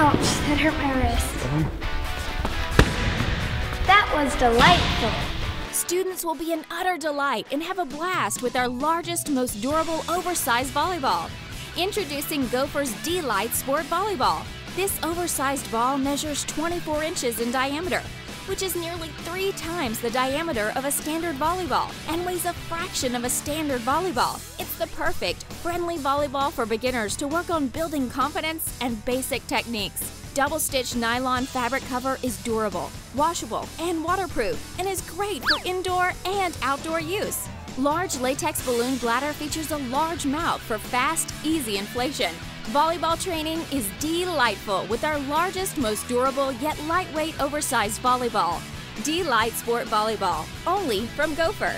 that hurt my wrist. That was delightful. Students will be an utter delight and have a blast with our largest, most durable, oversized volleyball. Introducing Gopher's D-Lite Sport Volleyball. This oversized ball measures 24 inches in diameter, which is nearly three times the diameter of a standard volleyball and weighs a fraction of a standard volleyball. It's the perfect, friendly volleyball for beginners to work on building confidence and basic techniques. Double stitch nylon fabric cover is durable, washable, and waterproof, and is great for indoor and outdoor use. Large latex balloon bladder features a large mouth for fast, easy inflation. Volleyball training is delightful with our largest, most durable, yet lightweight, oversized volleyball. D-Lite Sport Volleyball, only from Gopher.